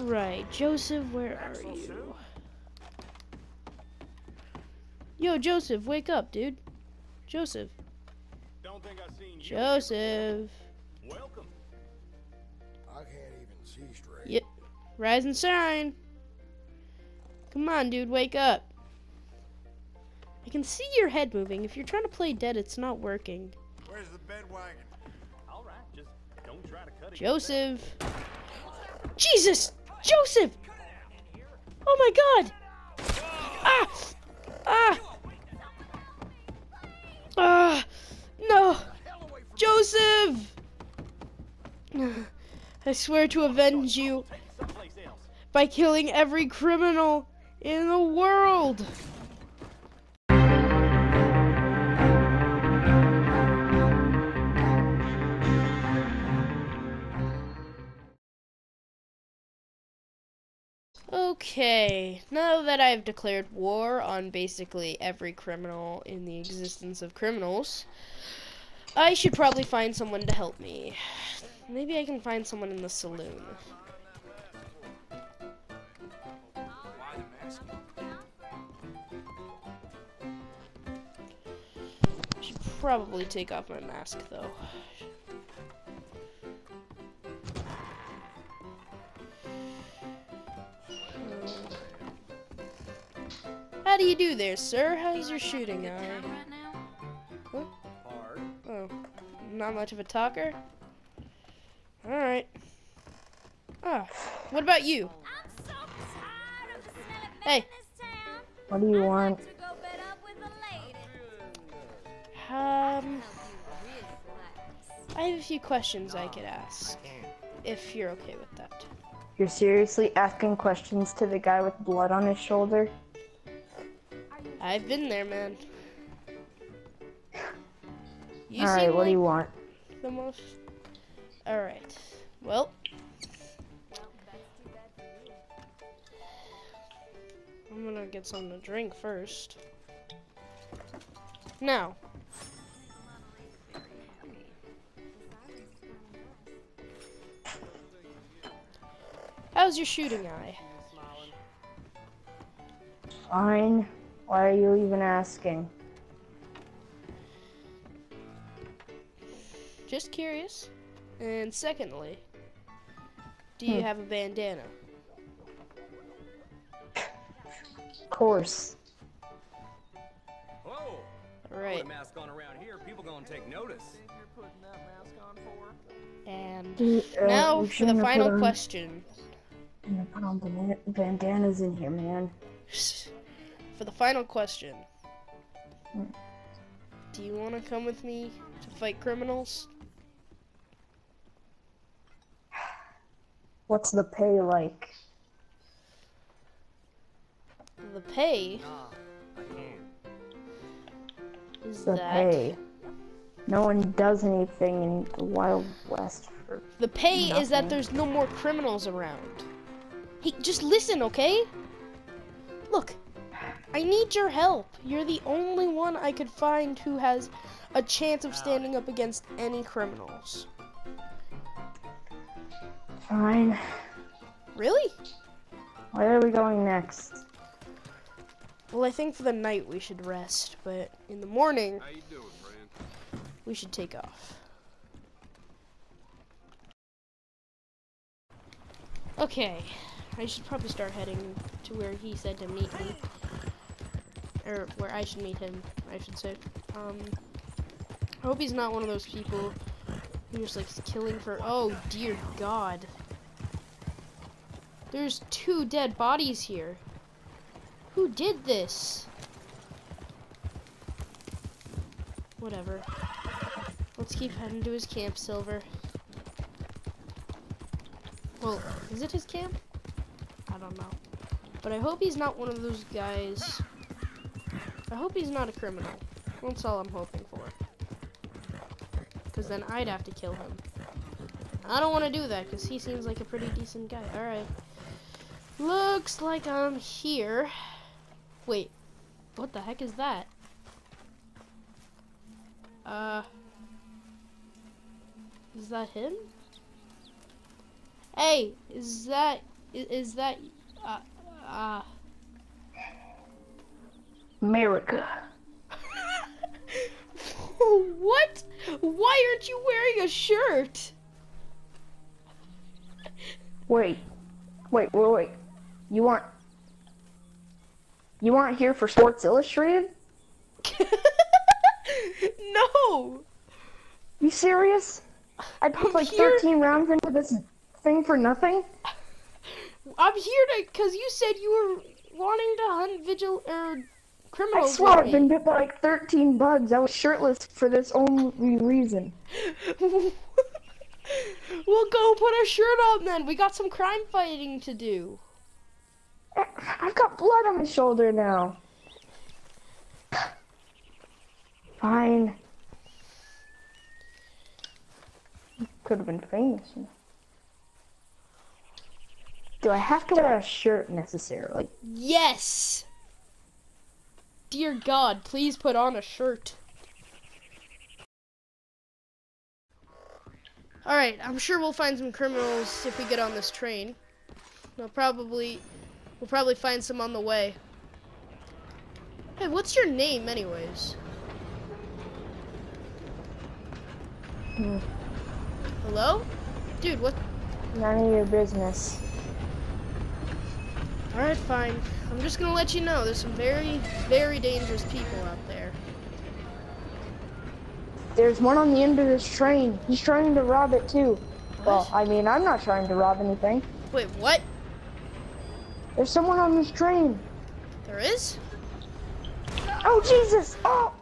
Right, Joseph, where are you? Yo, Joseph, wake up, dude. Joseph. Don't think I've seen you. Joseph. Welcome. I can't even see straight. Yeah. Rise and shine. Come on, dude, wake up. I can see your head moving. If you're trying to play dead, it's not working. Where's the bed wagon? All right, just don't try to cut it. Joseph. Jesus! Joseph! Oh my god! Ah! Ah! Ah! No! Joseph! I swear to avenge you by killing every criminal in the world! Okay, now that I've declared war on basically every criminal in the existence of criminals, I should probably find someone to help me. Maybe I can find someone in the saloon. Should probably take off my mask though. Do you do there, sir? How's your shooting eye? Hard. Oh, not much of a talker? Alright. Ah, what about you? So tired of the smell of Hey. men in this town. What do you want? like to go bed up with a lady. Um, I have a few questions I could ask. If you're okay with that. You're seriously asking questions to the guy with blood on his shoulder? I've been there, man. You Alright, seem what do you want? the most. Alright. Well. I'm gonna get something to drink first. Now. How's your shooting eye? Fine. Why are you even asking? Just curious. And secondly, do you Hmm. have a bandana? Of course. Whoa. Right. Put a mask on around here. People gonna take notice. And Uh, now for the shouldn't have put final on- question. shouldn't have Put on bandanas in here, man. For the final question. Hmm. Do you want to come with me to fight criminals? What's the pay like? The pay Nah, I can't. is The that pay. No one does anything in the Wild West for. the pay is that there's no more criminals around. Hey, just listen, okay? Look, I need your help. You're the only one I could find who has a chance of standing up against any criminals. Fine. Really? Where are we going next? Well, I think for the night we should rest, but in the morning How you doing, friend? we should take off. Okay, I should probably start heading to where he said to meet me. Or where I should meet him, I should say. Um, I hope he's not one of those people who just likes killing for. Oh dear God. There's two dead bodies here. Who did this? Whatever. Let's keep heading to his camp, Silver. Well, is it his camp? I don't know. But I hope he's not one of those guys. I hope he's not a criminal. That's all I'm hoping for. Because then I'd have to kill him. I don't want to do that because he seems like a pretty decent guy. Alright. Looks like I'm here. Wait. What the heck is that? Uh. Is that him? Hey, is that Is, is that uh uh America. what? Why aren't you wearing a shirt? Wait, wait, wait, wait. You want? You aren't here for Sports Illustrated? no. You serious? I put I'm like here- 13 rounds into this thing for nothing? I'm here to cuz you said you were wanting to hunt vigil or I criminals. swear I've been bit by like 13 bugs. I was shirtless for this only reason. we'll go put a shirt on then. We got some crime fighting to do. I've got blood on my shoulder now. Fine. Could have been famous. Do I have to wear a shirt necessarily? Yes. Dear God, please put on a shirt. Alright, I'm sure we'll find some criminals if we get on this train. We'll probably we'll probably find some on the way. Hey, what's your name anyways? Hmm. Hello? Dude, what None of your business. Alright, fine. I'm just gonna let you know there's some very, very dangerous people out there. There's one on the end of this train. He's trying to rob it too. Well, I mean, I'm not trying to rob anything. Wait, what? There's someone on this train. There is? Oh, Jesus! Oh!